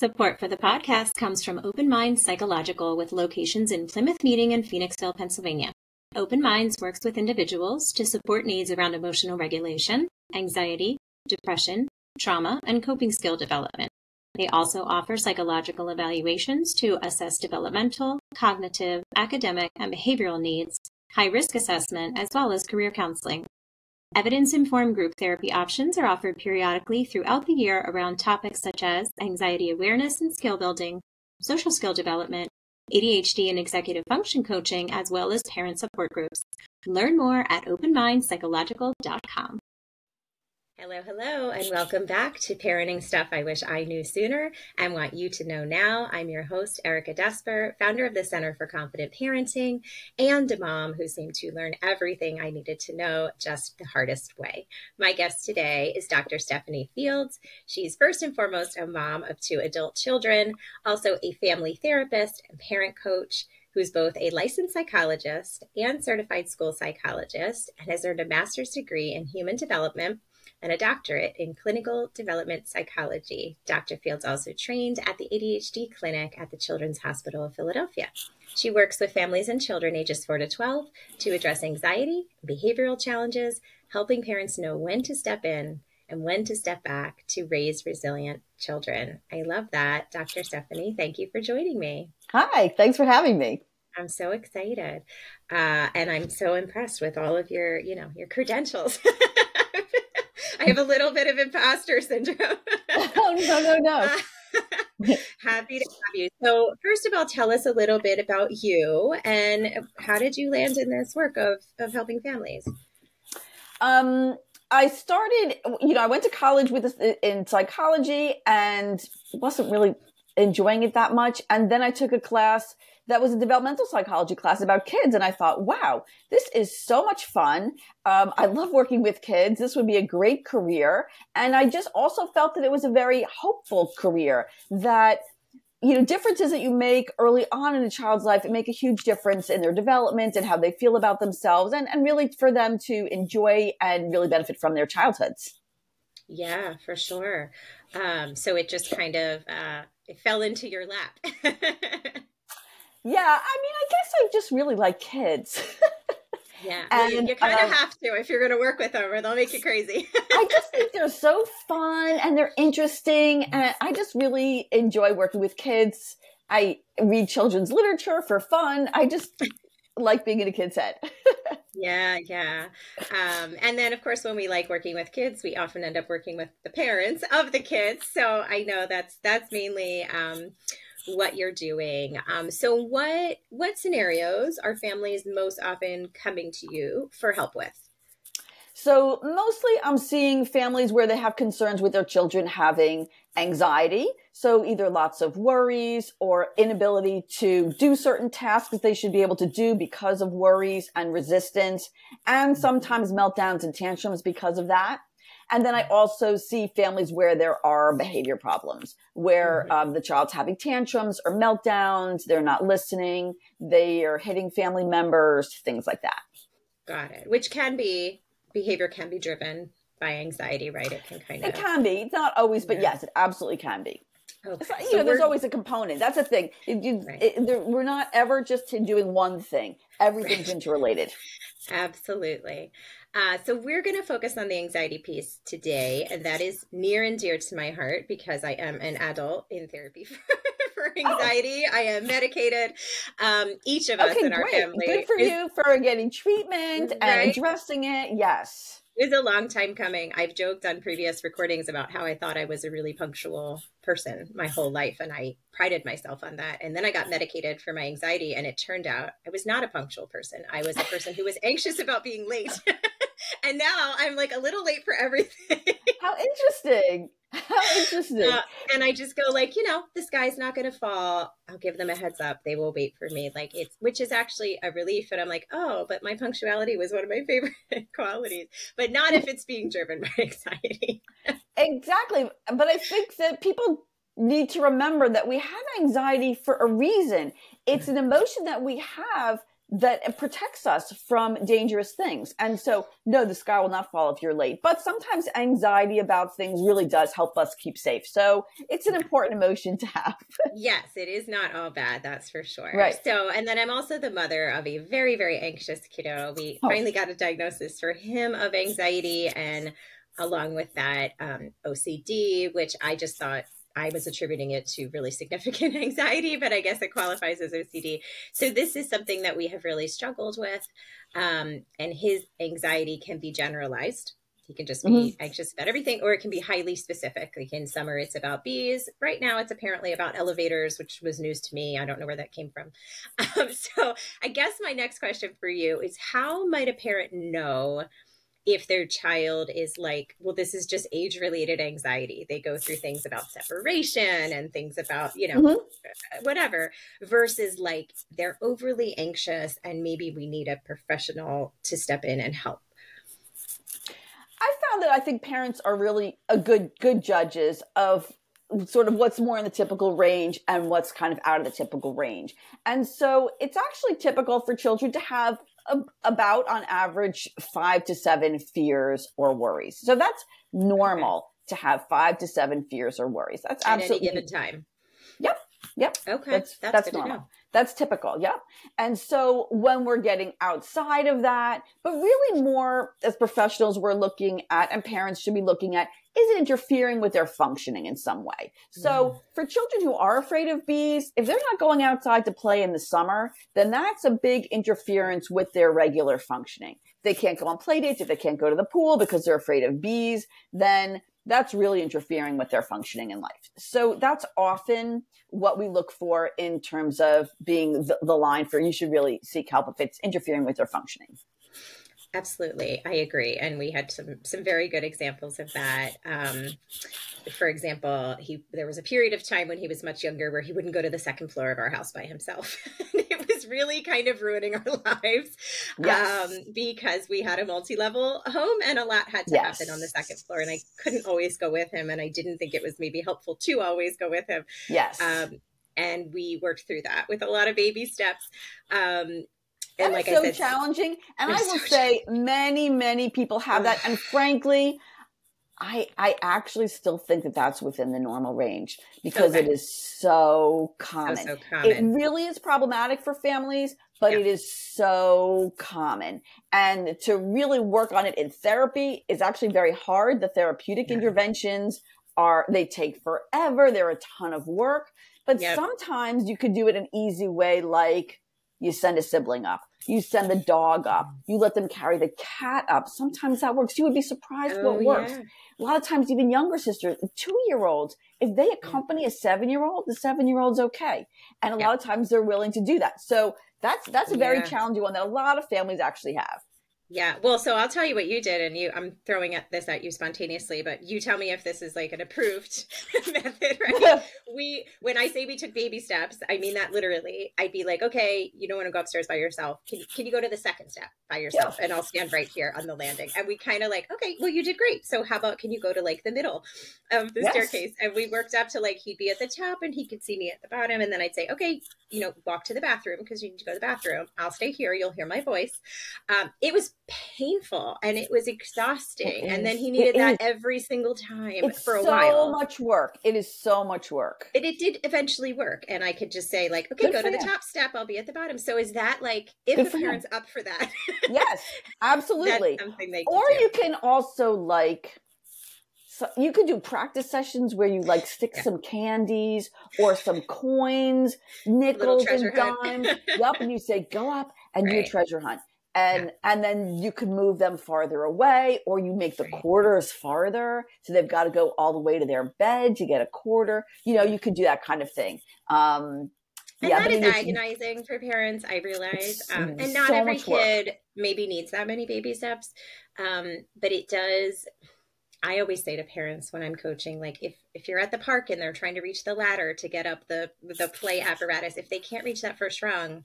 Support for the podcast comes from Open Minds Psychological with locations in Plymouth Meeting and Phoenixville, Pennsylvania. Open Minds works with individuals to support needs around emotional regulation, anxiety, depression, trauma, and coping skill development. They also offer psychological evaluations to assess developmental, cognitive, academic, and behavioral needs, high risk assessment, as well as career counseling. Evidence informed group therapy options are offered periodically throughout the year around topics such as anxiety awareness and skill building, social skill development, ADHD and executive function coaching, as well as parent support groups. Learn more at openmindpsychological.com. Hello, hello, and welcome back to Parenting Stuff I Wish I Knew Sooner and Want You to Know Now. I'm your host, Erica Desper, founder of the Center for Confident Parenting and a mom who seemed to learn everything I needed to know just the hardest way. My guest today is Dr. Stephanie Fields. She's first and foremost a mom of two adult children, also a family therapist and parent coach who's both a licensed psychologist and certified school psychologist and has earned a master's degree in human development and a doctorate in clinical development psychology. Dr. Fields also trained at the ADHD clinic at the Children's Hospital of Philadelphia. She works with families and children ages 4 to 12 to address anxiety, behavioral challenges, helping parents know when to step in and when to step back to raise resilient children. I love that. Dr. Stephanie, thank you for joining me. Hi, thanks for having me. I'm so excited. Uh, and I'm so impressed with all of your, you know, your credentials. I have a little bit of imposter syndrome. oh, no, no, no. happy to have you. So, first of all, tell us a little bit about you and how did you land in this work of, of helping families? Um, I started, you know, I went to college with in psychology and wasn't really enjoying it that much. And then I took a class that was a developmental psychology class about kids. And I thought, wow, this is so much fun. Um, I love working with kids. This would be a great career. And I just also felt that it was a very hopeful career that you know, differences that you make early on in a child's life, make a huge difference in their development and how they feel about themselves and, and really for them to enjoy and really benefit from their childhoods. Yeah, for sure. Um, so it just kind of, uh, it fell into your lap. Yeah, I mean, I guess I just really like kids. Yeah, and, you, you kind of um, have to if you're going to work with them, or they'll make you crazy. I just think they're so fun and they're interesting, and I just really enjoy working with kids. I read children's literature for fun. I just like being in a kid's head. yeah, yeah. Um, and then, of course, when we like working with kids, we often end up working with the parents of the kids. So I know that's that's mainly. Um, what you're doing. Um, so, what what scenarios are families most often coming to you for help with? So, mostly I'm seeing families where they have concerns with their children having anxiety. So, either lots of worries or inability to do certain tasks they should be able to do because of worries and resistance, and sometimes meltdowns and tantrums because of that. And then I also see families where there are behavior problems, where mm-hmm. um, the child's having tantrums or meltdowns, they're not listening, they are hitting family members, things like that. Got it. Which can be, behavior can be driven by anxiety, right? It can kind of. It can be. It's not always, but yeah. yes, it absolutely can be. Okay. Like, you so know, there's always a component. That's a thing. It, you, right. it, we're not ever just doing one thing. Everything's right. interrelated. Absolutely. Uh, so we're going to focus on the anxiety piece today, and that is near and dear to my heart because I am an adult in therapy for, for oh. anxiety. Oh. I am medicated. Um, each of us okay, in our great. family. Good for is, you for getting treatment right? and addressing it. Yes it was a long time coming. I've joked on previous recordings about how I thought I was a really punctual person my whole life, and I prided myself on that. And then I got medicated for my anxiety, and it turned out I was not a punctual person. I was a person who was anxious about being late. and now I'm like a little late for everything. How interesting. How interesting. Uh, and I just go like, you know, the sky's not going to fall. I'll give them a heads up. They will wait for me. Like it's, which is actually a relief. And I'm like, oh, but my punctuality was one of my favorite qualities, but not if it's being driven by anxiety. exactly. But I think that people need to remember that we have anxiety for a reason. It's an emotion that we have that protects us from dangerous things. And so, no, the sky will not fall if you're late. But sometimes anxiety about things really does help us keep safe. So it's an important emotion to have. yes, it is not all bad, that's for sure. Right. So, and then I'm also the mother of a very, very anxious kiddo. We oh. finally got a diagnosis for him of anxiety and along with that um, OCD, which I just thought I was attributing it to really significant anxiety, but I guess it qualifies as OCD. So this is something that we have really struggled with. Um, and his anxiety can be generalized. He can just be mm-hmm. anxious about everything, or it can be highly specific. Like in summer, it's about bees. Right now, it's apparently about elevators, which was news to me. I don't know where that came from. Um, so I guess my next question for you is how might a parent know if their child is like, well, this is just age related anxiety. They go through things about separation and things about, you know, mm-hmm. whatever, versus like they're overly anxious and maybe we need a professional to step in and help. I found that I think parents are really a good good judges of sort of what's more in the typical range and what's kind of out of the typical range. And so it's actually typical for children to have about on average five to seven fears or worries. So that's normal okay. to have five to seven fears or worries. That's At absolutely any given time. Yep. Yep. Okay. That's that's, that's normal. That's typical. Yep. And so when we're getting outside of that, but really more as professionals, we're looking at, and parents should be looking at, is it interfering with their functioning in some way? So mm-hmm. for children who are afraid of bees, if they're not going outside to play in the summer, then that's a big interference with their regular functioning. If they can't go on play dates, if they can't go to the pool because they're afraid of bees, then that's really interfering with their functioning in life. So that's often what we look for in terms of being the, the line for you should really seek help if it's interfering with their functioning. Absolutely, I agree, and we had some some very good examples of that. Um, for example, he there was a period of time when he was much younger where he wouldn't go to the second floor of our house by himself. it was really kind of ruining our lives yes. um, because we had a multi level home and a lot had to yes. happen on the second floor, and I couldn't always go with him, and I didn't think it was maybe helpful to always go with him. Yes. Um, and we worked through that with a lot of baby steps. Um, and like so said, challenging. And I will so say many, many people have that. And frankly, I, I actually still think that that's within the normal range because okay. it is so common. So, so common. It really is problematic for families, but yeah. it is so common. And to really work on it in therapy is actually very hard. The therapeutic yeah. interventions are, they take forever. They're a ton of work, but yep. sometimes you could do it an easy way, like you send a sibling up you send the dog up. You let them carry the cat up. Sometimes that works. You would be surprised oh, what works. Yeah. A lot of times, even younger sisters, two year olds, if they mm-hmm. accompany a seven year old, the seven year old's okay. And a yeah. lot of times they're willing to do that. So that's, that's a very yeah. challenging one that a lot of families actually have. Yeah. Well, so I'll tell you what you did, and you I'm throwing at this at you spontaneously, but you tell me if this is like an approved method, right? we when I say we took baby steps, I mean that literally. I'd be like, okay, you don't want to go upstairs by yourself. Can can you go to the second step by yourself? Yeah. And I'll stand right here on the landing. And we kind of like, okay, well, you did great. So how about can you go to like the middle of the yes. staircase? And we worked up to like he'd be at the top and he could see me at the bottom. And then I'd say, okay, you know, walk to the bathroom because you need to go to the bathroom. I'll stay here. You'll hear my voice. Um, it was painful and it was exhausting. and then he needed it that is. every single time it's for a so while. So much work. It is so much work. But it did eventually work. And I could just say, like, okay, Good go to the top step. I'll be at the bottom. So is that like if Good the parent's up for that? yes, absolutely. something they or do. you can also like so you could do practice sessions where you like stick yeah. some candies or some coins, nickels and dimes. yep, and you say go up and right. do a treasure hunt and yeah. and then you can move them farther away or you make the quarters farther. So they've got to go all the way to their bed to get a quarter. You know you could do that kind of thing. Um and yeah, that is agonizing for parents i realize um, and not so every kid work. maybe needs that many baby steps um, but it does i always say to parents when i'm coaching like if if you're at the park and they're trying to reach the ladder to get up the the play apparatus if they can't reach that first rung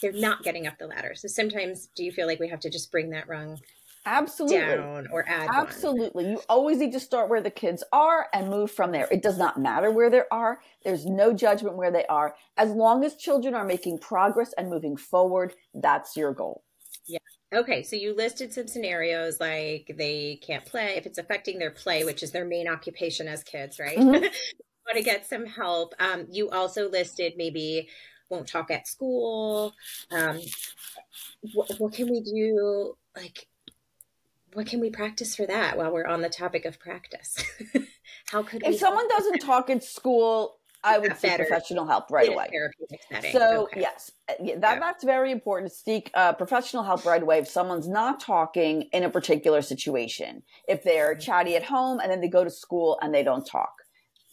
they're not getting up the ladder. So sometimes do you feel like we have to just bring that rung absolutely. down or add absolutely. One. you always need to start where the kids are and move from there. It does not matter where they are. There's no judgment where they are. As long as children are making progress and moving forward that's your goal. Yeah. Okay so you listed some scenarios like they can't play if it's affecting their play which is their main occupation as kids right? Mm-hmm. want to get some help. Um, you also listed maybe won't talk at school um, what, what can we do like what can we practice for that while we're on the topic of practice? How could if someone doesn't talk at school, I would seek professional help right away. So okay. yes, uh, that that's very important to seek uh, professional help right away if someone's not talking in a particular situation. If they're mm-hmm. chatty at home and then they go to school and they don't talk.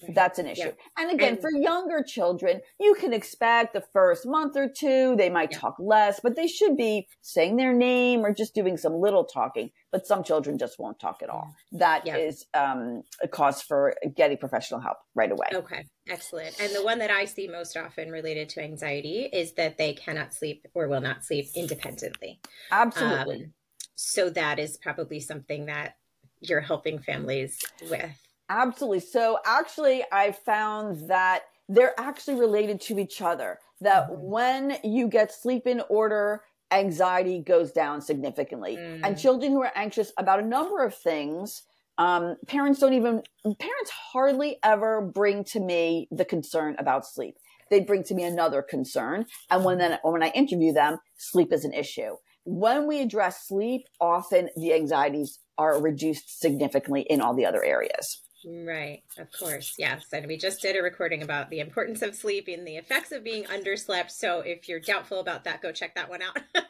That's an issue. Yeah. And again, and, for younger children, you can expect the first month or two, they might yeah. talk less, but they should be saying their name or just doing some little talking. But some children just won't talk at all. That yeah. is um, a cause for getting professional help right away. Okay, excellent. And the one that I see most often related to anxiety is that they cannot sleep or will not sleep independently. Absolutely. Um, so that is probably something that you're helping families with. Absolutely. So actually, I found that they're actually related to each other. That mm-hmm. when you get sleep in order, anxiety goes down significantly. Mm. And children who are anxious about a number of things, um, parents don't even, parents hardly ever bring to me the concern about sleep. They bring to me another concern. And when then, when I interview them, sleep is an issue. When we address sleep, often the anxieties are reduced significantly in all the other areas. Right, of course. Yes. And we just did a recording about the importance of sleep and the effects of being underslept. So if you're doubtful about that, go check that one out.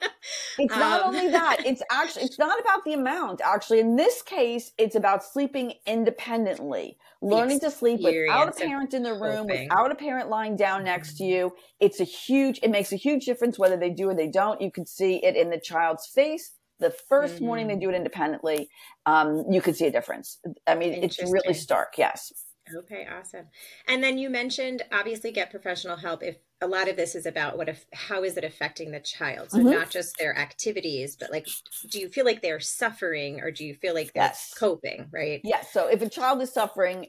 it's not um, only that, it's actually it's not about the amount. Actually, in this case, it's about sleeping independently. Learning to sleep without a parent in the room, without a parent lying down next to you. It's a huge it makes a huge difference whether they do or they don't. You can see it in the child's face the 1st mm-hmm. morning they mm-hmm. do it independently, um, you could see a difference. I mean, it's really stark. Yes. Okay, awesome. And then you mentioned obviously get professional help if a lot of this is about what if how is it affecting the child? So mm-hmm. not just their activities, but like do you feel like they're suffering or do you feel like they're yes. coping, right? Yes. So if a child is suffering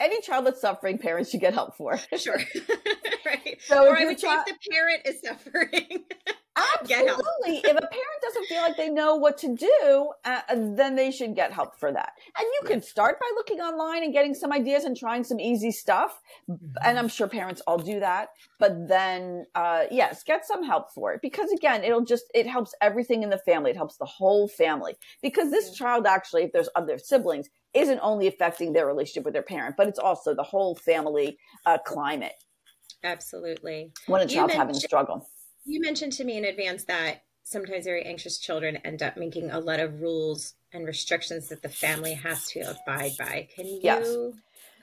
any child that's suffering, parents should get help for. Sure. right. So or I would say if the parent is suffering. Absolutely. if a parent doesn't feel like they know what to do, uh, then they should get help for that. And you can start by looking online and getting some ideas and trying some easy stuff. Mm-hmm. And I'm sure parents all do that. But then, uh, yes, get some help for it because again, it'll just, it helps everything in the family. It helps the whole family because this child actually, if there's other siblings, isn't only affecting their relationship with their parent, but it's also the whole family uh, climate. Absolutely. When a child's having a struggle. You mentioned to me in advance that sometimes very anxious children end up making a lot of rules and restrictions that the family has to abide by. Can you? Yes.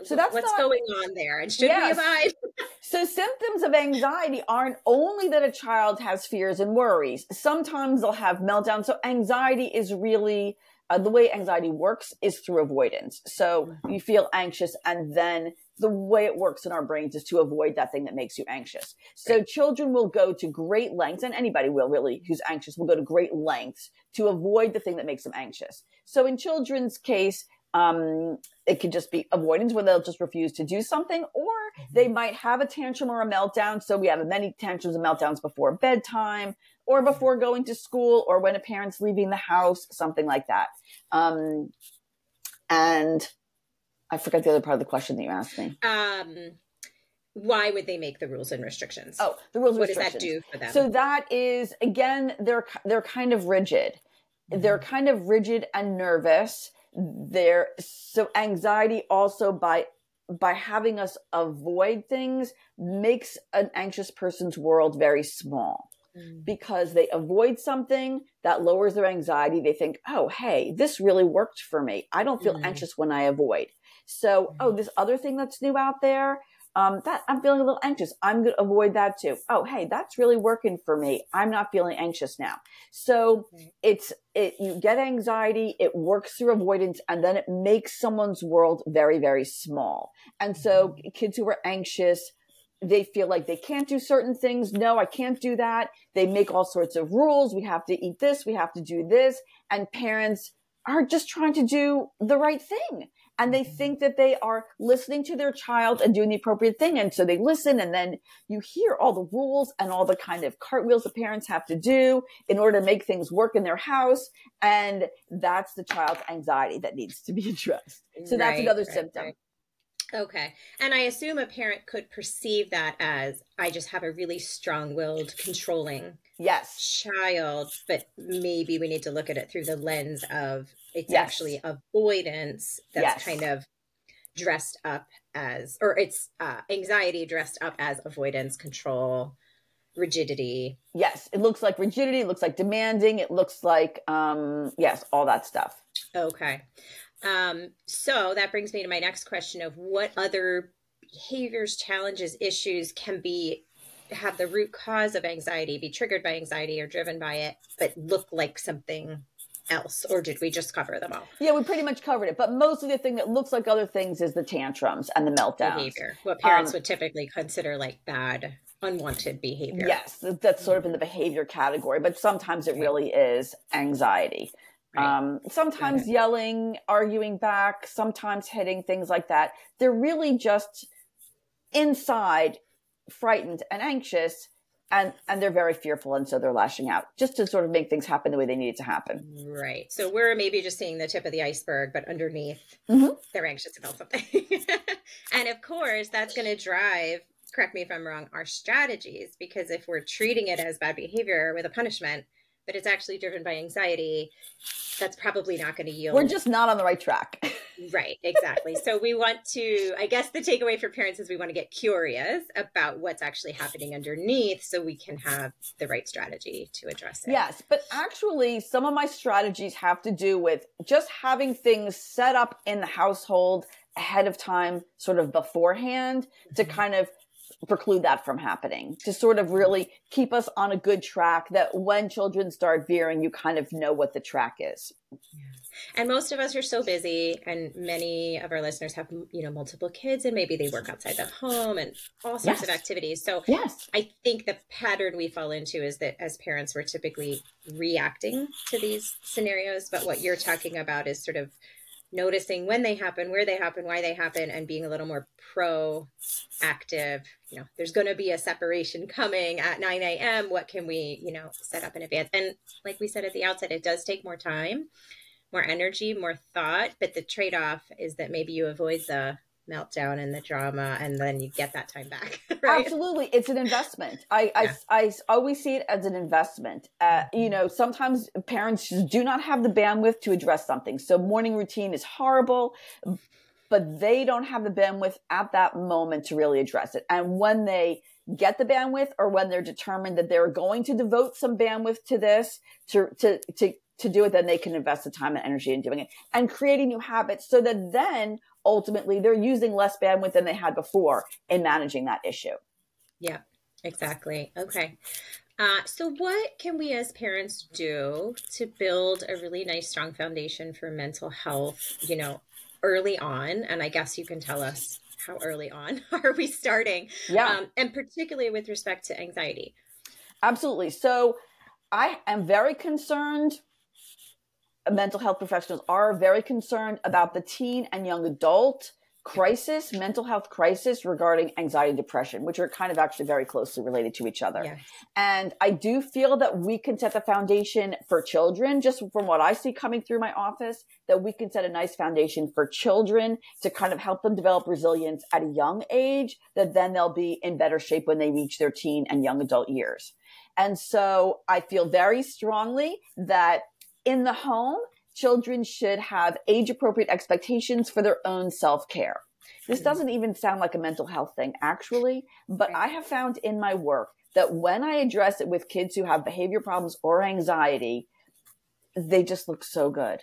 So that's what's not, going on there, and should yes. we abide? so symptoms of anxiety aren't only that a child has fears and worries. Sometimes they'll have meltdowns. So anxiety is really uh, the way anxiety works is through avoidance. So mm-hmm. you feel anxious and then the way it works in our brains is to avoid that thing that makes you anxious. So right. children will go to great lengths and anybody will really who's anxious will go to great lengths to avoid the thing that makes them anxious. So in children's case, um, it could just be avoidance where they'll just refuse to do something or mm-hmm. they might have a tantrum or a meltdown. So we have many tantrums and meltdowns before bedtime or before going to school or when a parent's leaving the house, something like that. Um, and I forgot the other part of the question that you asked me. Um, why would they make the rules and restrictions? Oh, the rules. What does that do for them? So that is again, they're they're kind of rigid. Mm-hmm. They're kind of rigid and nervous. They're so anxiety also by by having us avoid things makes an anxious person's world very small. Mm. because they avoid something that lowers their anxiety. They think, oh, hey, this really worked for me. I don't feel mm. anxious when I avoid. So, oh, this other thing that's new out there, um, that I'm feeling a little anxious. I'm going to avoid that too. Oh, hey, that's really working for me. I'm not feeling anxious now. So it's, it, you get anxiety, it works through avoidance, and then it makes someone's world very, very small. And so mm-hmm. kids who are anxious, they feel like they can't do certain things. No, I can't do that. They make all sorts of rules. We have to eat this. We have to do this. And parents are just trying to do the right thing. And they think that they are listening to their child and doing the appropriate thing. And so they listen and then you hear all the rules and all the kind of cartwheels the parents have to do in order to make things work in their house. And that's the child's anxiety that needs to be addressed. So that's right, another right, symptom. Right. Okay. And I assume a parent could perceive that as I just have a really strong willed, controlling yes child, but maybe we need to look at it through the lens of it's yes. actually avoidance that's yes. kind of dressed up as or it's uh, anxiety dressed up as avoidance, control, rigidity. Yes, it looks like rigidity, it looks like demanding, it looks like um yes, all that stuff. Okay. Um, so that brings me to my next question of what other behaviors, challenges, issues can be have the root cause of anxiety, be triggered by anxiety or driven by it, but look like something else or did we just cover them all? Yeah we pretty much covered it but mostly the thing that looks like other things is the tantrums and the meltdowns. Behavior. What parents um, would typically consider like bad unwanted behavior. Yes that's sort of in the behavior category but sometimes it really is anxiety. Right. Um, sometimes yelling, arguing back, sometimes hitting, things like that. They're really just inside frightened and anxious and and they're very fearful and so they're lashing out just to sort of make things happen the way they need it to happen. Right. So we're maybe just seeing the tip of the iceberg but underneath mm-hmm. they're anxious about something. And of course that's going to drive correct me if i'm wrong our strategies because if we're treating it as bad behavior with a punishment but it's actually driven by anxiety that's probably not going to yield. We're just not on the right track. right, exactly. so we want to, I guess the takeaway for parents is we want to get curious about what's actually happening underneath so we can have the right strategy to address it. Yes, but actually, some of my strategies have to do with just having things set up in the household ahead of time, sort of beforehand, mm-hmm. to kind of preclude that from happening to sort of really keep us on a good track that when children start veering you kind of know what the track is. And most of us are so busy and many of our listeners have you know multiple kids and maybe they work outside the home and all sorts yes. of activities. So yes. I think the pattern we fall into is that as parents we're typically reacting to these scenarios but what you're talking about is sort of noticing when they happen, where they happen, why they happen, and being a little more proactive. You know, there's going to be a separation coming at 9 a.m. What can we, you know, set up in advance? And like we said at the outset, it does take more time, more energy, more thought. But the trade off is that maybe you avoid the meltdown and the drama and then you get that time back right? absolutely. It's an investment. I, yeah. I i always see it as an investment. Uh, you know sometimes parents do not have the bandwidth to address something. So morning routine is horrible but they don't have the bandwidth at that moment to really address it. And when they get the bandwidth or when they're determined that they're going to devote some bandwidth to this to to to to do it, then they can invest the time and energy in doing it and creating new habits so that then ultimately they're using less bandwidth than they had before in managing that issue. Yeah, exactly. Okay. Uh, so, what can we as parents do to build a really nice, strong foundation for mental health, you know, early on? And I guess you can tell us how early on are we starting? Yeah. Um, and particularly with respect to anxiety. Absolutely. So, I am very concerned mental health professionals are very concerned about the teen and young adult crisis, mental health crisis regarding anxiety and depression, which are kind of actually very closely related to each other. And I do feel that we can set the foundation for children, just from what I see coming through my office, that we can set a nice foundation for children to kind of help them develop resilience at a young age, that then they'll be in better shape when they reach their teen and young adult years. And so I feel very strongly that in the home, children should have age appropriate expectations for their own self care. This doesn't even sound like a mental health thing, actually, but I have found in my work that when I address it with kids who have behavior problems or anxiety, they just look so good.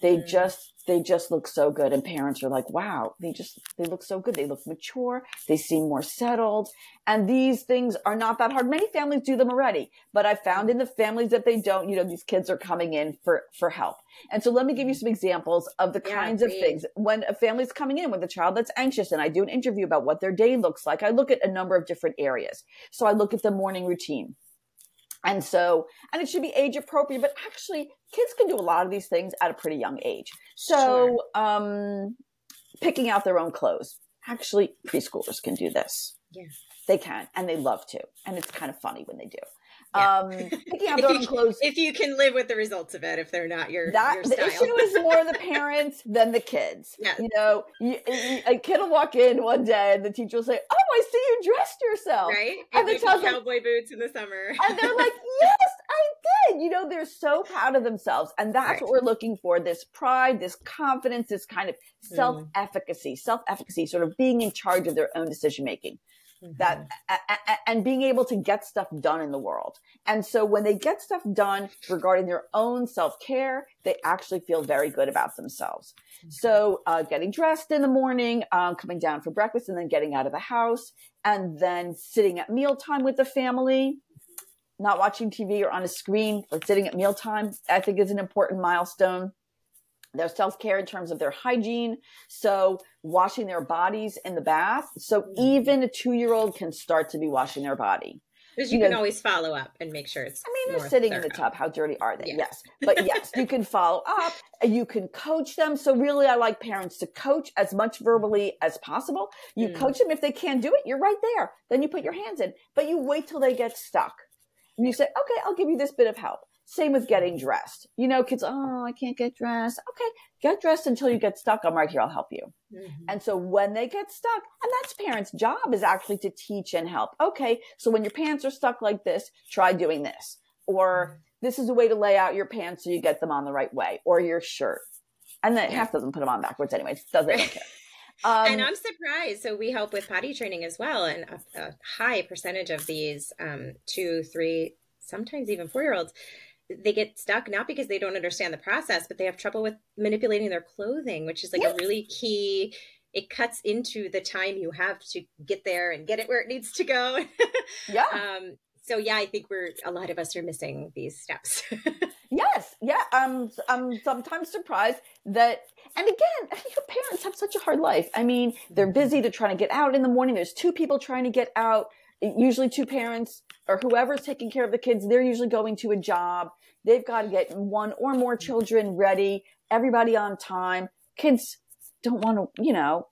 They mm. just they just look so good and parents are like wow they just they look so good. They look mature. They seem more settled. And these things are not that hard. Many families do them already but i found in the families that they don't you know these kids are coming in for for help. And so let me give you mm-hmm. some examples of the yeah, kinds of things. When a family's coming in with a child that's anxious and i do an interview about what their day looks like i look at a number of different areas. So i look at the morning routine and so, and it should be age appropriate, but actually kids can do a lot of these things at a pretty young age. So, sure. um, picking out their own clothes. Actually, preschoolers can do this. Yeah. They can, and they love to. And it's kind of funny when they do. Yeah. Um, picking out their own clothes. If you can live with the results of it, if they're not your, that, your the issue is more the parents than the kids. Yeah. You know, you, a kid will walk in one day and the teacher will say, "Oh, I see you dressed yourself." Right. And, and the child's cowboy like, boots in the summer. and they're like, "Yes, I did." You know, they're so proud of themselves, and that's right. what we're looking for: this pride, this confidence, this kind of mm. self-efficacy, self-efficacy, sort of being in charge of their own decision making mm-hmm. that and being able to get stuff done in the world. And so when they get stuff done regarding their own self-care, they actually feel very good about themselves. Mm-hmm. So uh, getting dressed in the morning, um, coming down for breakfast, and then getting out of the house, and then sitting at mealtime with the family, not watching TV or on a screen, but sitting at mealtime, I think is an important milestone their self care in terms of their hygiene. So washing their bodies in the bath. So mm-hmm. even a two year old can start to be washing their body. Because you, you can know, always follow up and make sure it's. I mean, they're sitting thorough. in the tub. How dirty are they? Yeah. Yes. But yes, you can follow up. And you can coach them. So really, I like parents to coach as much verbally as possible. You mm. coach them. If they can't do it, you're right there. Then you put your hands in. But you wait till they get stuck. And you say, okay, I'll give you this bit of help. Same with getting dressed. You know, kids, oh, I can't get dressed. Okay, get dressed until you get stuck. I'm right here. I'll help you. Mm-hmm. And so when they get stuck, and that's parents' job is actually to teach and help. Okay, so when your pants are stuck like this, try doing this. Or mm-hmm. this is a way to lay out your pants so you get them on the right way, or your shirt. And then half of them put them on backwards anyway. Doesn't care. Um, and I'm surprised. So we help with potty training as well, and a, a high percentage of these um, two, three, sometimes even four year olds they get stuck not because they don't understand the process, but they have trouble with manipulating their clothing, which is like a really key. It cuts into the time you have to get there and get it where it needs to go. yeah. Um, so yeah, I think we're a lot of us are missing these steps. yes, yeah. I'm I'm sometimes surprised that, and again, your parents have such a hard life. I mean, they're mm-hmm. busy. They're trying to get out in the morning. There's two people trying to get out usually two parents or whoever's taking care of the kids, they're usually going to a job. They've got to get one or more children ready, everybody on time. Kids don't want to, you know,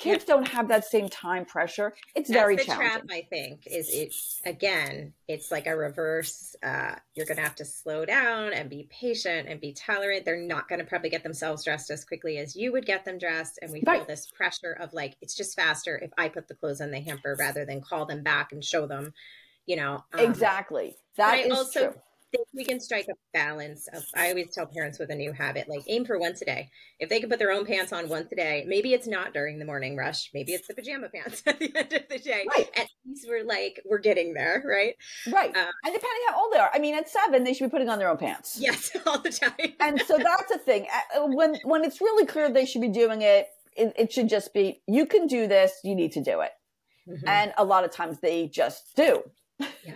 kids don't have that same time pressure. It's That's very the challenging. trap. I think is it again. It's like a reverse. Uh, you're going to have to slow down and be patient and be tolerant. They're not going to probably get themselves dressed as quickly as you would get them dressed, and we right. feel this pressure of like it's just faster if I put the clothes in the hamper rather than call them back and show them. You know um, exactly. That is also, true think we can strike a balance of i always tell parents with a new habit like aim for once a day if they can put their own pants on once a day maybe it's not during the morning rush maybe it's the pajama pants at the end of the day. Right. at least we're like we're getting there right? Right. Um, and depending how old they are i mean at seven they should be putting on their own pants. Yes all the time. And so that's the thing. When when it's really clear they should be doing it it, it should just be you can do this you need to do it. Mm-hmm. and a lot of times they just do. Yeah.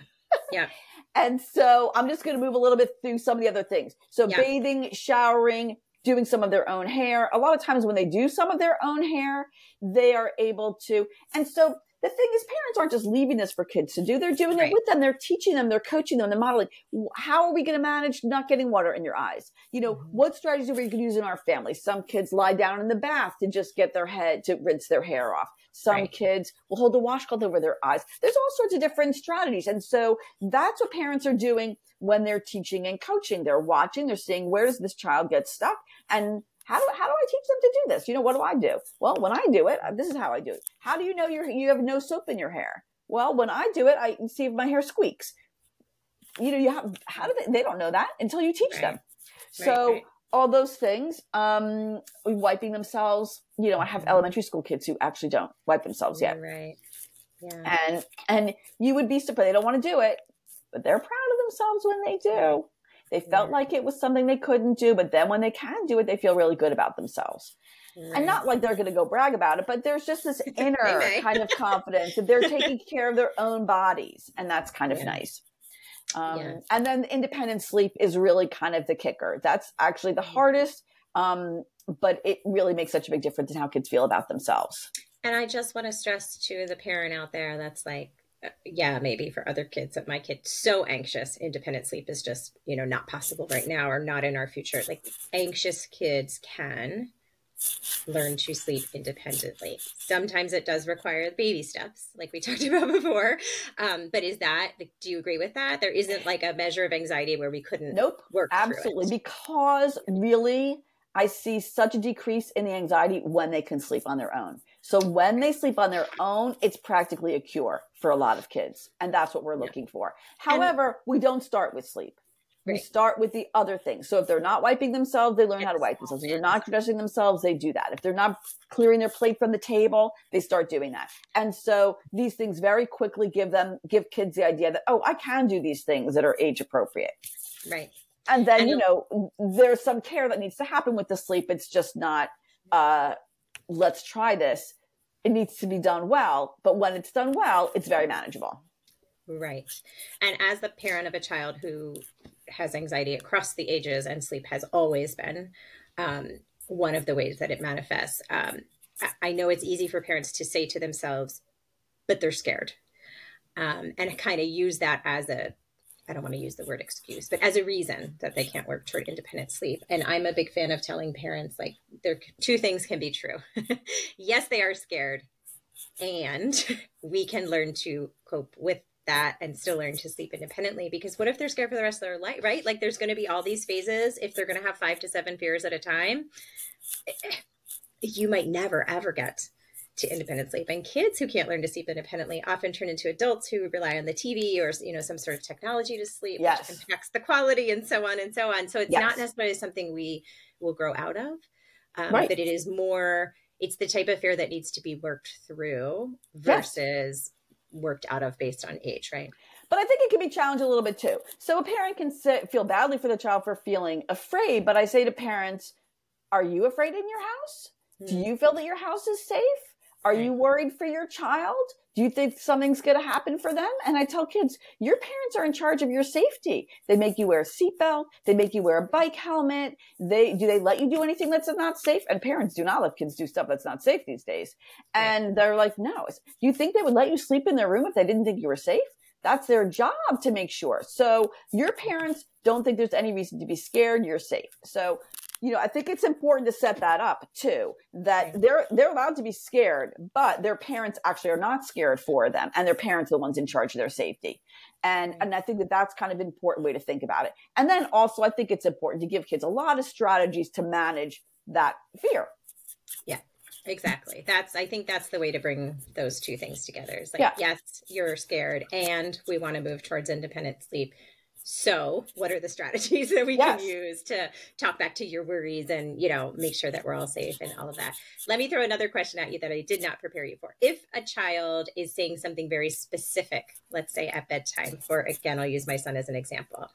Yeah And so I'm just going to move a little bit through some of the other things. So yeah. bathing, showering, doing some of their own hair. A lot of times when they do some of their own hair, they are able to. And so the thing is, parents aren't just leaving this for kids to do. They're doing right. it with them. They're teaching them. They're coaching them. They're modeling. How are we going to manage not getting water in your eyes? You know, mm-hmm. what strategies are we going to use in our family? Some kids lie down in the bath to just get their head to rinse their hair off. Some right. kids will hold a washcloth over their eyes. There's all sorts of different strategies. And so that's what parents are doing when they're teaching and coaching. They're watching, they're seeing where does this child get stuck and how do, how do I teach them to do this? You know, what do I do? Well, when I do it, uh, this is how I do it. How do you know you you have no soap in your hair? Well, when I do it, I see if my hair squeaks. You know, you have, how do they, they don't know that until you teach right. them. So right, all those things, um, wiping themselves, you know, I have elementary school kids who actually don't wipe themselves yet. Right. Yeah. And, and you would be surprised. They don't want to do it, but they're proud of themselves when they do. They felt like it was something they couldn't do, but then when they can do it, they feel really good about themselves. Right. And not like they're going to go brag about it, but there's just this inner kind of confidence that they're taking care of their own bodies. And that's kind of yeah. nice. Um, yeah. And then independent sleep is really kind of the kicker. That's actually the mm-hmm. hardest, um, but it really makes such a big difference in how kids feel about themselves. And I just want to stress to the parent out there that's like, uh, yeah, maybe for other kids that my kid's so anxious, independent sleep is just, you know, not possible right now or not in our future. Like anxious kids can learn to sleep independently. Sometimes it does require baby steps, like we talked about before. Um, but is that, do you agree with that? There isn't like a measure of anxiety where we couldn't nope, work absolutely because really I see such a decrease in the anxiety when they can sleep on their own. So when they sleep on their own, it's practically a cure for a lot of kids. And that's what we're looking yeah. for. However, and, we don't start with sleep. We start with the other things. So if they're not wiping themselves, they learn how to wipe themselves. If they're not dressing themselves, they do that. If they're not clearing their plate from the table, they start doing that. And so these things very quickly give them, give kids the idea that, oh, I can do these things that are age appropriate. Right. And then, and you know, there's some care that needs to happen with the sleep. It's just not, uh, let's try this. It needs to be done well. But when it's done well, it's very manageable. Right. And as the parent of a child who has anxiety across the ages and sleep has always been um, one of the ways that it manifests, um, I know it's easy for parents to say to themselves, but they're scared. Um, and kind of use that as a I don't want to use the word excuse, but as a reason that they can't work toward independent sleep. And I'm a big fan of telling parents like there two things can be true. yes, they are scared, and we can learn to cope with that and still learn to sleep independently because what if they're scared for the rest of their life right like there's going to be all these phases if they're going to have five to seven fears at a time you might never ever get to independent sleep and kids who can't learn to sleep independently often turn into adults who rely on the tv or you know some sort of technology to sleep yes. which impacts the quality and so on and so on so it's yes. not necessarily something we will grow out of um, right. but it is more it's the type of fear that needs to be worked through versus yes worked out of based on age, right? But I think it can be challenged a little bit too. So a parent can sit, feel badly for the child for feeling afraid, but I say to parents, are you afraid in your house? Do hmm. you feel that your house is safe? Are you worried for your child? Do you think something's going to happen for them? And I tell kids, your parents are in charge of your safety. They make you wear a seatbelt. They make you wear a bike helmet. They, do they let you do anything that's not safe? And parents do not let kids do stuff that's not safe these days. And they're like, no. Do you think they would let you sleep in their room if they didn't think you were safe? That's their job to make sure. So your parents don't think there's any reason to be scared. You're safe. So you know, I think it's important to set that up too, that they're, they're allowed to be scared, but their parents actually are not scared for them and their parents are the ones in charge of their safety. And, and I think that that's kind of an important way to think about it. And then also I think it's important to give kids a lot of strategies to manage that fear. Yeah. Exactly. That's I think that's the way to bring those two things together. It's like yeah. yes, you're scared and we want to move towards independent sleep so, what are the strategies that we yes. can use to talk back to your worries and, you know, make sure that we're all safe and all of that? Let me throw another question at you that I did not prepare you for. If a child is saying something very specific, let's say at bedtime, or again, I'll use my son as an example.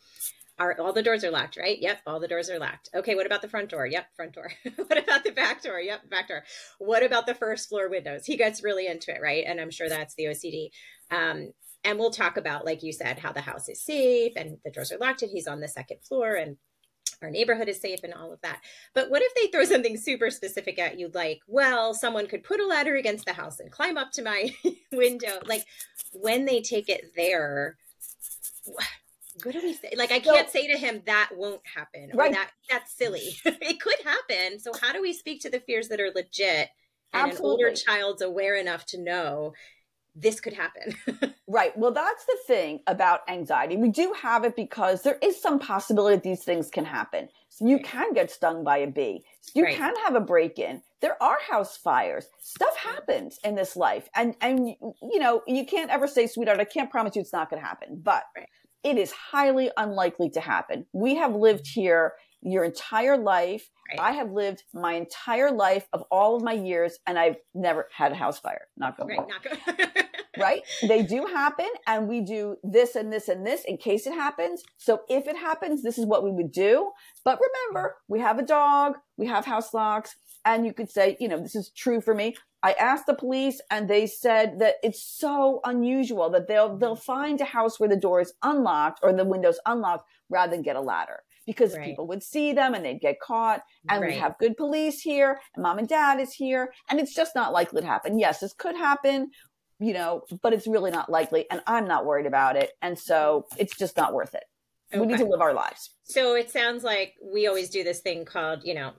Are all the doors are locked, right? Yep, all the doors are locked. Okay, what about the front door? Yep, front door. what about the back door? Yep, back door. What about the first floor windows? He gets really into it, right? And I'm sure that's the OCD. Um, and we'll talk about, like you said, how the house is safe and the doors are locked and he's on the second floor and our neighborhood is safe and all of that. But what if they throw something super specific at you, like, well, someone could put a ladder against the house and climb up to my window? Like, when they take it there, what do we say? Like, I can't so, say to him that won't happen, right? that that's silly. it could happen. So, how do we speak to the fears that are legit and Absolutely. an older child's aware enough to know this could happen. right. Well, that's the thing about anxiety. We do have it because there is some possibility that these things can happen. So you right. can get stung by a bee. you right. can have a break in. There are house fires. Stuff happens in this life. And, and, you know, you can't ever say, sweetheart, I can't promise you it's not going to happen, but right. it is highly unlikely to happen. We have lived here your entire life. I have lived my entire life of all of my years, and I've never had a house fire. Not going. Right, not right? They do happen and we do this and this and this in case it happens. So if it happens, this is what we would do. But remember, we have a dog, we have house locks, and you could say, you know, this is true for me. I asked the police and they said that it's so unusual that they'll they'll mm-hmm. find a house where the door is unlocked or the windows unlocked rather than get a ladder because right. people would see them and they'd get caught. And right. we have good police here and mom and dad is here. And it's just not likely to happen. Yes, this could happen, you know, but it's really not likely. And I'm not worried about it. And so it's just not worth it. Okay. We need to live our lives. So it sounds like we always do this thing called, you know,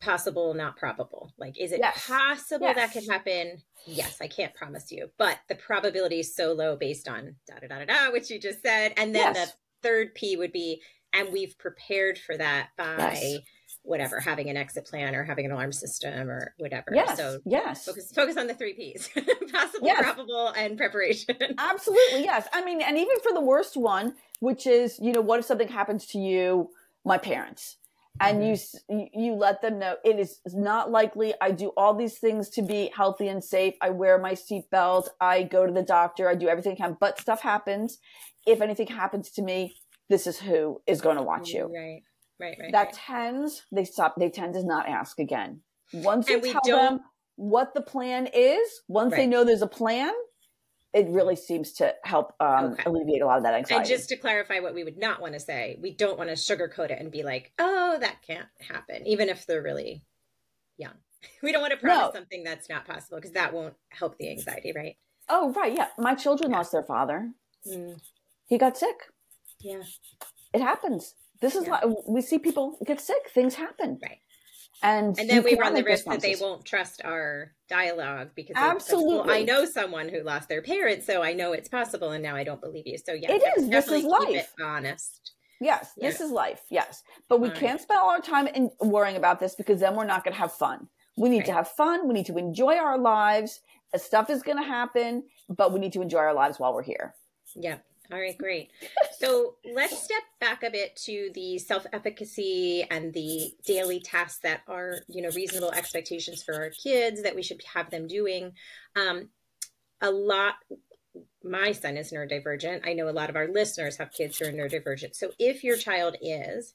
possible, not probable. Like, is it yes. possible yes. that could happen? Yes, I can't promise you, but the probability is so low based on da da da da da, which you just said. And then yes. the third P would be and we've prepared for that by. Whatever having an exit plan or having an alarm system or whatever yes so yes focus focus on the three p's possible yes. probable and preparation absolutely yes i mean and even for the worst one which is you know what if something happens to you my parents and mm-hmm. you you let them know it is not likely i do all these things to be healthy and safe i wear my seatbelt i go to the doctor i do everything i can but stuff happens if anything happens to me this is who is going to watch you. Right. Right, right. That right. tends, they stop, they tend to not ask again. Once you tell them what the plan is, once right. they know there's a plan, it really seems to help um, okay. alleviate a lot of that anxiety. And just to clarify what we would not want to say, we don't want to sugarcoat it and be like, oh, that can't happen, even if they're really young. We don't want to promise no. something that's not possible because that won't help the anxiety, right? Oh, right. Yeah. My children yeah. lost their father. Mm. He got sick. Yeah. It happens. This is yeah. why we see people get sick. Things happen. Right. And, and then we run the risk that they won't trust our dialogue because absolutely well, I know someone who lost their parents, so I know it's possible, and now I don't believe you. So yeah, it is. This is life. honest. Yes, yeah. this is life. Yes, but we All can't right. spend all our time in worrying about this because then we're not going to have fun. We need right. to have fun. We need to enjoy our lives. Uh, stuff is going to happen, but we need to enjoy our lives while we're here. Yeah. All right, great. So let's step back a bit to the self-efficacy and the daily tasks that are, you know, reasonable expectations for our kids that we should have them doing. Um, a lot my son is neurodivergent. I know a lot of our listeners have kids who are neurodivergent. So if your child is,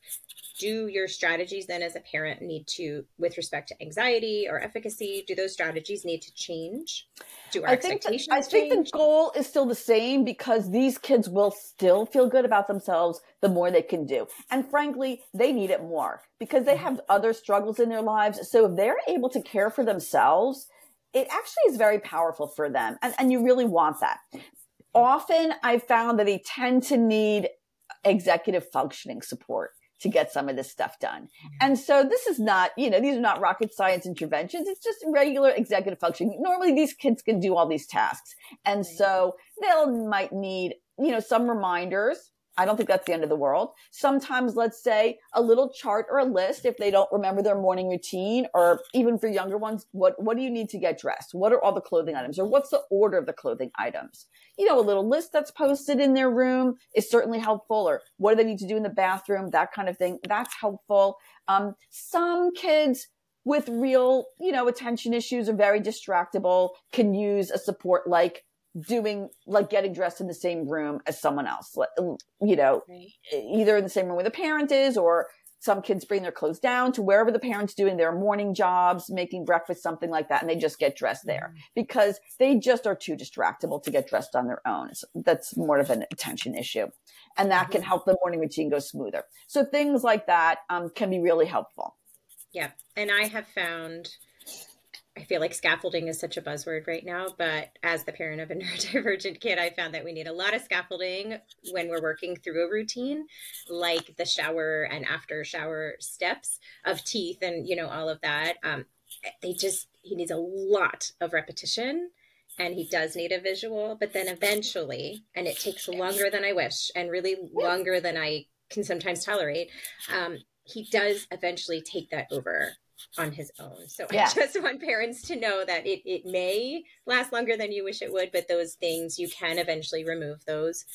do your strategies then as a parent need to, with respect to anxiety or efficacy, do those strategies need to change? Do our I think expectations the, I think the goal is still the same because these kids will still feel good about themselves the more they can do. And frankly, they need it more because they mm-hmm. have other struggles in their lives. So if they're able to care for themselves, it actually is very powerful for them. And, and you really want that. Often I've found that they tend to need executive functioning support to get some of this stuff done. Mm-hmm. And so this is not, you know, these are not rocket science interventions. It's just regular executive functioning. Normally these kids can do all these tasks. And so they'll might need, you know, some reminders I don't think that's the end of the world. Sometimes, let's say a little chart or a list if they don't remember their morning routine, or even for younger ones, what, what do you need to get dressed? What are all the clothing items or what's the order of the clothing items? You know, a little list that's posted in their room is certainly helpful or what do they need to do in the bathroom? That kind of thing. That's helpful. Um, some kids with real, you know, attention issues are very distractible can use a support like doing like getting dressed in the same room as someone else you know either in the same room where the parent is or some kids bring their clothes down to wherever the parents doing their morning jobs making breakfast something like that and they just get dressed there. Mm. because they just are too distractible to get dressed on their own. So that's more of an attention issue. And that mm-hmm. can help the morning routine go smoother. So things like that um, can be really helpful. Yeah. And i have found I feel like scaffolding is such a buzzword right now, but as the parent of a neurodivergent kid, I found that we need a lot of scaffolding when we're working through a routine, like the shower and after shower steps of teeth and, you know, all of that. Um, they just, he needs a lot of repetition and he does need a visual, but then eventually, and it takes longer than I wish and really longer than I can sometimes tolerate, um, he does eventually take that over on his own. So yeah. I just want parents to know that it, it may last longer than you wish it would, but those things you can eventually remove those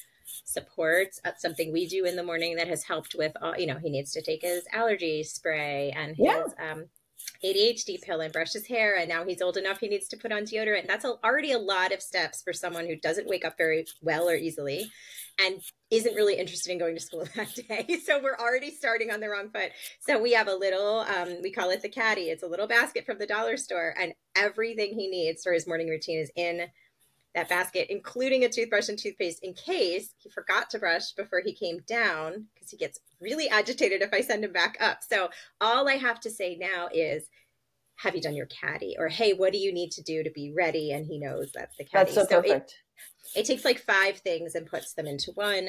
supports. That's something we do in the morning that has helped with, all, you know, he needs to take his allergy spray and his, yeah. um, ADHD pill and brush his hair. And now he's old enough, he needs to put on deodorant. That's already a lot of steps for someone who doesn't wake up very well or easily and isn't really interested in going to school that day. So we're already starting on the wrong foot. So we have a little, um, we call it the caddy. It's a little basket from the dollar store, and everything he needs for his morning routine is in that basket, including a toothbrush and toothpaste in case he forgot to brush before he came down because he gets really agitated if I send him back up. So all I have to say now is, have you done your caddy? Or hey, what do you need to do to be ready? And he knows that's the caddy. That's so, so perfect. It, it takes like five things and puts them into one.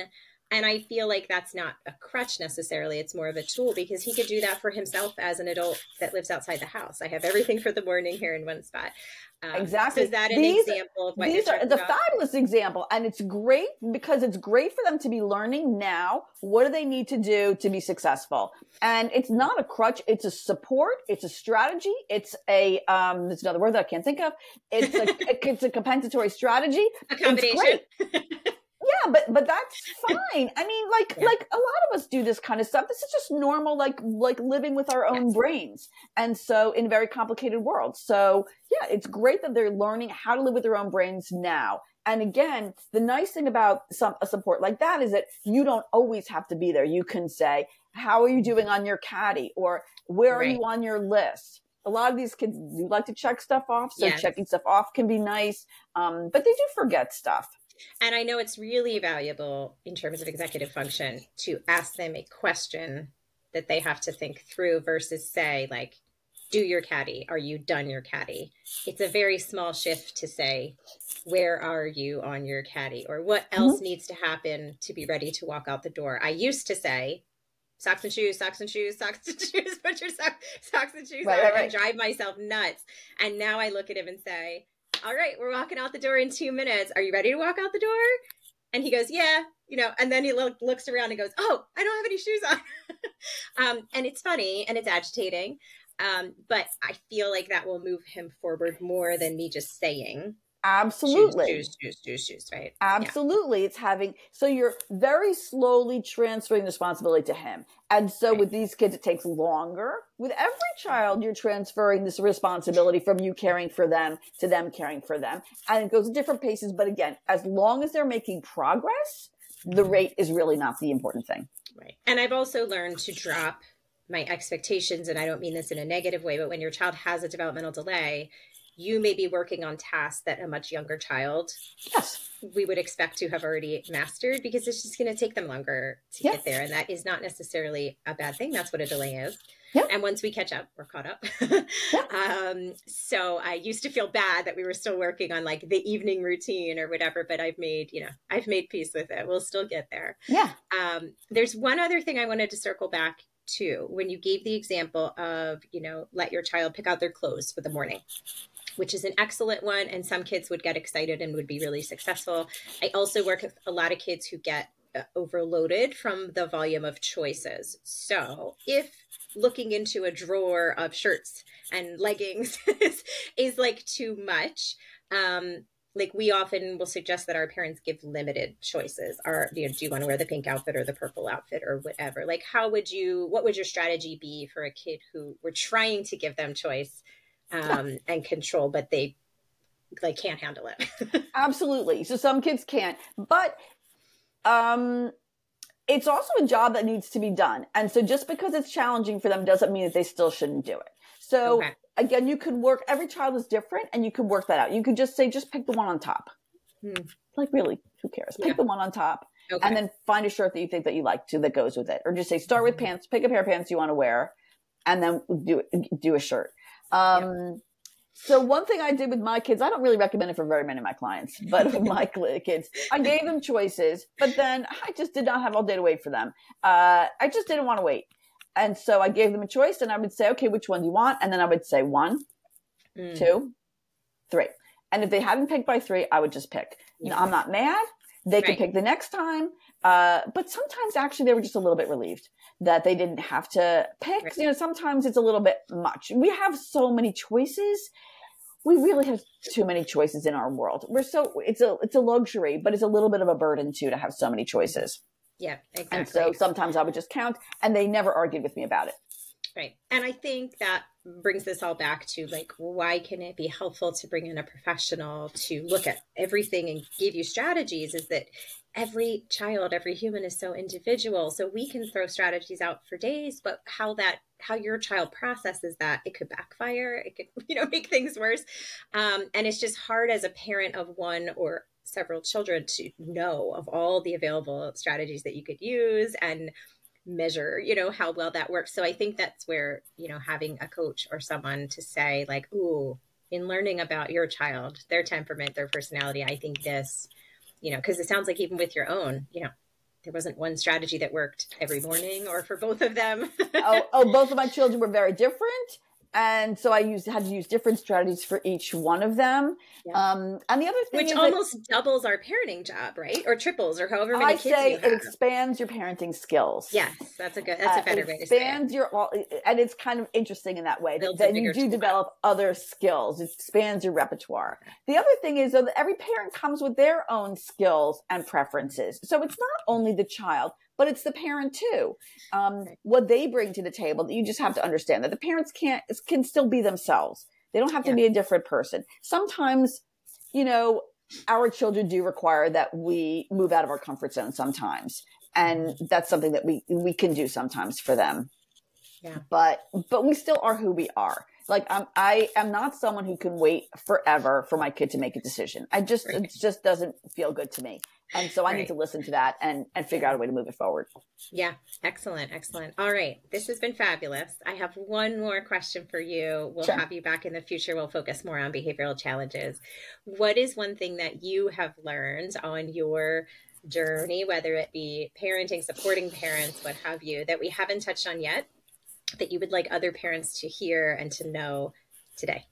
And I feel like that's not a crutch necessarily. It's more of a tool because he could do that for himself as an adult that lives outside the house. I have everything for the morning here in one spot. Um, exactly. So is that an these, example of what these are? The fabulous example, and it's great because it's great for them to be learning now. What do they need to do to be successful? And it's not a crutch; it's a support, it's a strategy, it's a um. There's another word that I can't think of. It's a it's a compensatory strategy. Accommodation. yeah, but but that's fine. I mean, like yeah. like a lot of us do this kind of stuff. This is just normal, like like living with our own yes. brains, and so in a very complicated world. So yeah, it's great that they're learning how to live with their own brains now. And again, the nice thing about some a support like that is that you don't always have to be there. You can say, "How are you doing on your caddy?" or "Where right. are you on your list?" a lot of these kids do like to check stuff off, so yes. checking stuff off can be nice. Um, but they do forget stuff. And I know it's really valuable in terms of executive function to ask them a question that they have to think through versus say, like, do your caddy? Are you done your caddy? It's a very small shift to say, where are you on your caddy? Or what mm-hmm. else mm-hmm. needs to happen to be ready to walk out the door? I used to say, socks and shoes, socks and shoes, socks and shoes, put your so- socks and shoes right, on right, right. and drive myself nuts. And now I look at him and say, all right, we're walking out the door in two minutes. Are you ready to walk out the door? And he goes, yeah, you know, and then he lo- looks around and goes, oh, I don't have any shoes on. um, and it's funny and it's agitating. Um, but I feel like that will move him forward more than me just saying, Absolutely. Shoes, shoes, shoes, shoes, right? Absolutely. Yeah. It's having, so you're very slowly transferring responsibility to him. And so right. with these kids, it takes longer. With every child, you're transferring this responsibility from you caring for them to them caring for them. And it goes at different paces. But again, as long as they're making progress, the mm-hmm. rate is really not the important thing. Right. And I've also learned to drop my expectations. And I don't mean this in a negative way, but when your child has a developmental delay, you may be working on tasks that a much younger child yes. we would expect to have already mastered because it's just going to take them longer to yes. get there. And that is not necessarily a bad thing. That's what a delay is. Yep. And once we catch up, we're caught up. um, so I used to feel bad that we were still working on like the evening routine or whatever, but I've made, you know, I've made peace with it. We'll still get there. Yeah. Um, there's one other thing I wanted to circle back to when you gave the example of, you know, let your child pick out their clothes for the morning which is an excellent one. And some kids would get excited and would be really successful. I also work with a lot of kids who get uh, overloaded from the volume of choices. So if looking into a drawer of shirts and leggings is, is like too much, um, like we often will suggest that our parents give limited choices are you know do you want to wear the pink outfit or the purple outfit or whatever like how would you what would your strategy be for a kid who we're trying to give them choice um, and control, but they they can't handle it. Absolutely. So some kids can't, but um, it's also a job that needs to be done. And so just because it's challenging for them doesn't mean that they still shouldn't do it. So okay. again, you could work, every child is different and you could work that out. You could just say, just pick the one on top. Hmm. Like really, who cares? Pick yeah. the one on top okay. and then find a shirt that you think that you like to that goes with it. Or just say, start with mm-hmm. pants, pick a pair of pants you want to wear and then do, do a shirt. Um, So one thing I did with my kids, I don't really recommend it for very many of my clients, but with my kids, I gave them choices, but then I just did not have all day to wait for them. Uh, I just didn't want to wait. And so I gave them a choice and I would say, okay, which one do you want? And then I would say one, mm. two, three. And if they hadn't picked by three, I would just pick. You know, I'm not mad. They right. could pick the next time. Uh, but sometimes actually they were just a little bit relieved that they didn't have to pick. Right. You know, sometimes it's a little bit much. We have so many choices. We really have too many choices in our world. We're so it's a it's a luxury, but it's a little bit of a burden too to have so many choices. Yeah, exactly. And so sometimes I would just count, and they never argued with me about it. Right. And I think that brings this all back to like, why can it be helpful to bring in a professional to look at everything and give you strategies? Is that every child, every human is so individual. So we can throw strategies out for days, but how that, how your child processes that, it could backfire. It could, you know, make things worse. Um, and it's just hard as a parent of one or several children to know of all the available strategies that you could use and measure you know how well that works. So i think that's where you know having a coach or someone to say like ooh in learning about your child their temperament their personality i think this you know because it sounds like even with your own you know there wasn't one strategy that worked every morning or for both of them. Oh, oh both of my children were very different and so I used had to use different strategies for each one of them. Yeah. Um, and the other thing, which almost that, doubles our parenting job, right, or triples, or however many I kids say it expands your parenting skills. Yes, that's a good. That's a uh, better way to say it. Expands your well, and it's kind of interesting in that way that, that you do develop other skills. It expands your repertoire. The other thing is though that every parent comes with their own skills and preferences, so it's not only the child but it's the parent too. Um, what they bring to the table that you just have to understand that the parents can't, can still be themselves. They don't have to yeah. be a different person. Sometimes, you know, our children do require that we move out of our comfort zone sometimes. And that's something that we, we can do sometimes for them. Yeah. But, but we still are who we are. Like I'm, I am not someone who can wait forever for my kid to make a decision. I just, right. it just doesn't feel good to me. And so I right. need to listen to that and, and figure out a way to move it forward. Yeah. Excellent. Excellent. All right. This has been fabulous. I have one more question for you. We'll sure. have you back in the future. We'll focus more on behavioral challenges. What is one thing that you have learned on your journey, whether it be parenting, supporting parents, what have you, that we haven't touched on yet, that you would like other parents to hear and to know today?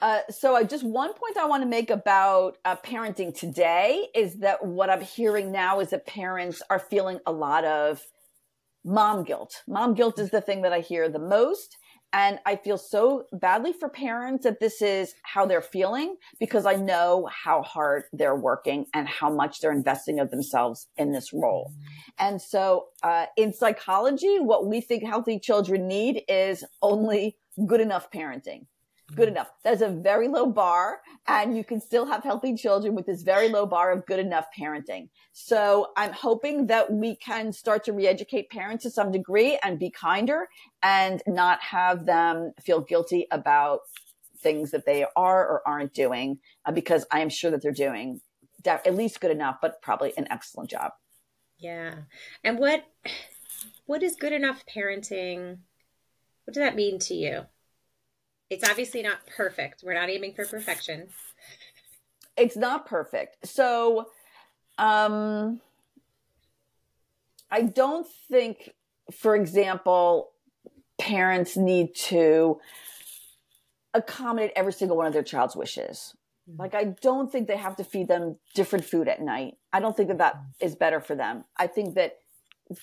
Uh, so I just one point I want to make about uh, parenting today is that what I'm hearing now is that parents are feeling a lot of mom guilt. Mom guilt is the thing that I hear the most. And I feel so badly for parents that this is how they're feeling because I know how hard they're working and how much they're investing of themselves in this role. And so, uh, in psychology, what we think healthy children need is only good enough parenting good enough. That's a very low bar and you can still have healthy children with this very low bar of good enough parenting. So I'm hoping that we can start to re-educate parents to some degree and be kinder and not have them feel guilty about things that they are or aren't doing uh, because I am sure that they're doing at least good enough, but probably an excellent job. Yeah. And what, what is good enough parenting? What does that mean to you? It's obviously not perfect. We're not aiming for perfection. It's not perfect. So, um, I don't think, for example, parents need to accommodate every single one of their child's wishes. Mm-hmm. Like, I don't think they have to feed them different food at night. I don't think that that is better for them. I think that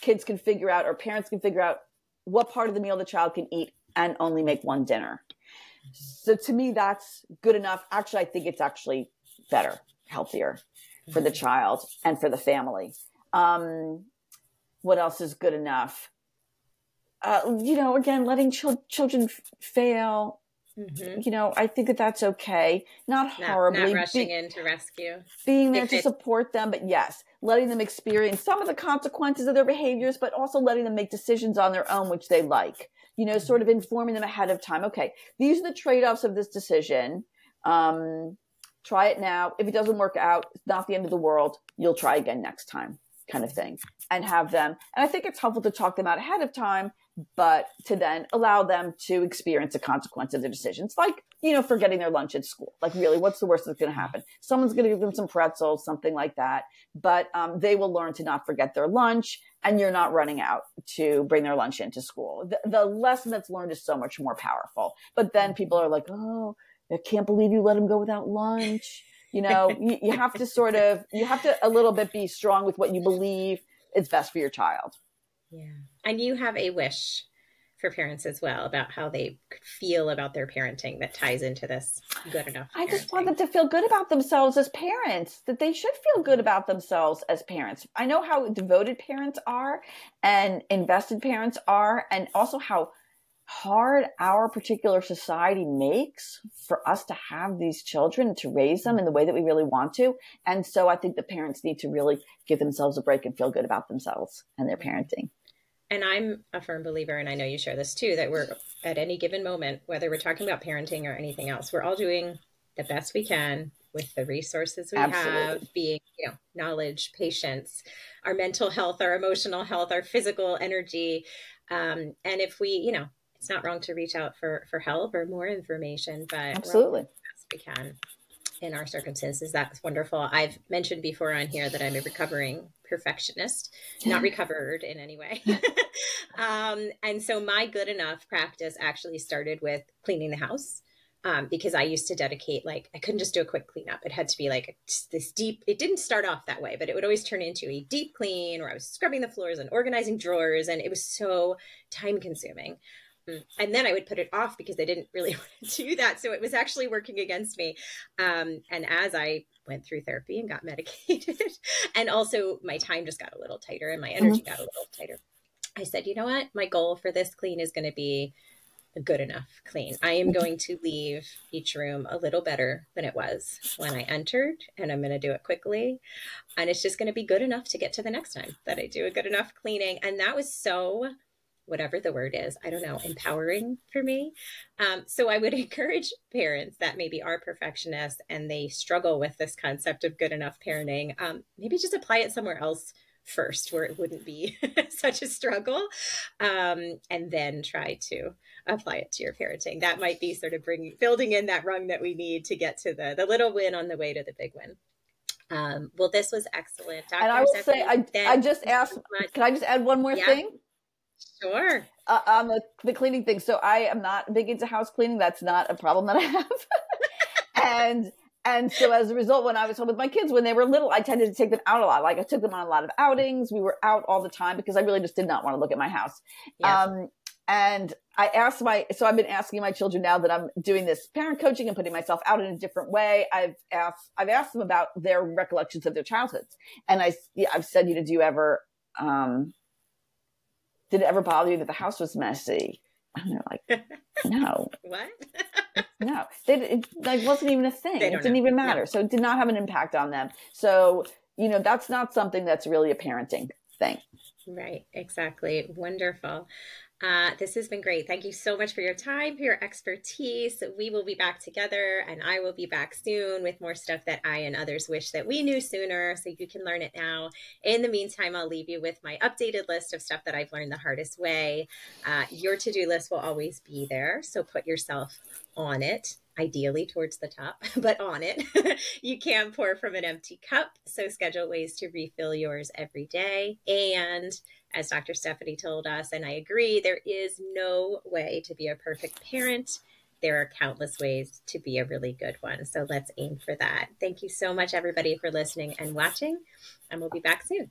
kids can figure out, or parents can figure out what part of the meal the child can eat and only make one dinner. So to me, that's good enough. Actually, I think it's actually better, healthier for the child and for the family. Um, what else is good enough? Uh, you know, again, letting ch- children f- fail. Mm-hmm. You know, I think that that's okay. Not, not horribly. Not rushing Be- in to rescue. Being there to support them, but yes, letting them experience some of the consequences of their behaviors, but also letting them make decisions on their own, which they like you know, sort of informing them ahead of time. Okay, these are the trade offs of this decision. Um, try it now. If it doesn't work out, it's not the end of the world. You'll try again next time, kind of thing. And have them. And I think it's helpful to talk them out ahead of time, but to then allow them to experience the consequence of their decisions, like, you know, forgetting their lunch at school. Like, really, what's the worst that's going to happen? Someone's going to give them some pretzels, something like that. But um, they will learn to not forget their lunch and you're not running out to bring their lunch into school. The, the, lesson that's learned is so much more powerful. But then people are like, oh, I can't believe you let him go without lunch. You know, you, you have to sort of, you have to a little bit be strong with what you believe is best for your child. Yeah. And you have a wish for parents as well about how they feel about their parenting that ties into this good enough. Parenting. I just want them to feel good about themselves as parents, that they should feel good about themselves as parents. I know how devoted parents are and invested parents are, and also how hard our particular society makes for us to have these children to raise them in the way that we really want to. And so I think the parents need to really give themselves a break and feel good about themselves and their parenting. And I'm a firm believer, and I know you share this too, that we're at any given moment, whether we're talking about parenting or anything else, we're all doing the best we can with the resources we Absolutely. have, being, you know, knowledge, patience, our mental health, our emotional health, our physical energy. Um, and if we, you know, it's not wrong to reach out for for help or more information, but absolutely best we can in our circumstances. That's wonderful. I've mentioned before on here that I'm a recovering perfectionist, not recovered in any way. um, and so my good enough practice actually started with cleaning the house um, because I used to dedicate like I couldn't just do a quick cleanup. It had to be like this deep. It didn't start off that way, but it would always turn into a deep clean, where I was scrubbing the floors and organizing drawers, and it was so time consuming. Mm. And then I would put it off because I didn't really want to do that. So it was actually working against me. Um, and as I went through therapy and got medicated, and also my time just got a little tighter and my energy mm-hmm. got a little tighter, I said, you know what? My goal for this clean is going to be a good enough clean. I am going to leave each room a little better than it was when I entered, and I'm going to do it quickly. And it's just going to be good enough to get to the next time that I do a good enough cleaning. And that was so, whatever the word is, I don't know, empowering for me. Um, so I would encourage parents that maybe are perfectionists and they struggle with this concept of good enough parenting, um, maybe just apply it somewhere else first where it wouldn't be such a struggle um, and then try to apply it to your parenting that might be sort of bringing building in that rung that we need to get to the the little win on the way to the big win um, well this was excellent Dr. and i will Stephanie, say I, I just asked so can i just add one more yeah. thing Sure. Uh, on the, the cleaning thing. So I am not big into house cleaning. That's not a problem that I have. and and so as a result, when I was home with my kids, when they were little, I tended to take them out a lot. Like I took them on a lot of outings. We were out all the time because I really just did not want to look at my house. Yes. Um, and I asked my, so I've been asking my children now that I'm doing this parent coaching and putting myself out in a different way. I've asked, I've asked them about their recollections of their childhoods. And I, I've said, you know, do you ever, um, did it ever bother you that the house was messy? And they're like, no. what? no, they, it like wasn't even a thing. It didn't know. even matter. No. So it did not have an impact on them. So, you know, that's not something that's really a parenting thing. Right, exactly. Wonderful. Uh, this has been great. Thank you so much for your time, for your expertise. We will be back together, and I will be back soon with more stuff that I and others wish that we knew sooner so you can learn it now. In the meantime, I'll leave you with my updated list of stuff that I've learned the hardest way. Uh, your to do list will always be there, so put yourself on it ideally towards the top, but on it. you can't pour from an empty cup. So schedule ways to refill yours every day. And as Dr. Stephanie told us, and I agree, there is no way to be a perfect parent. There are countless ways to be a really good one. So let's aim for that. Thank you so much, everybody, for listening and watching, and we'll be back soon.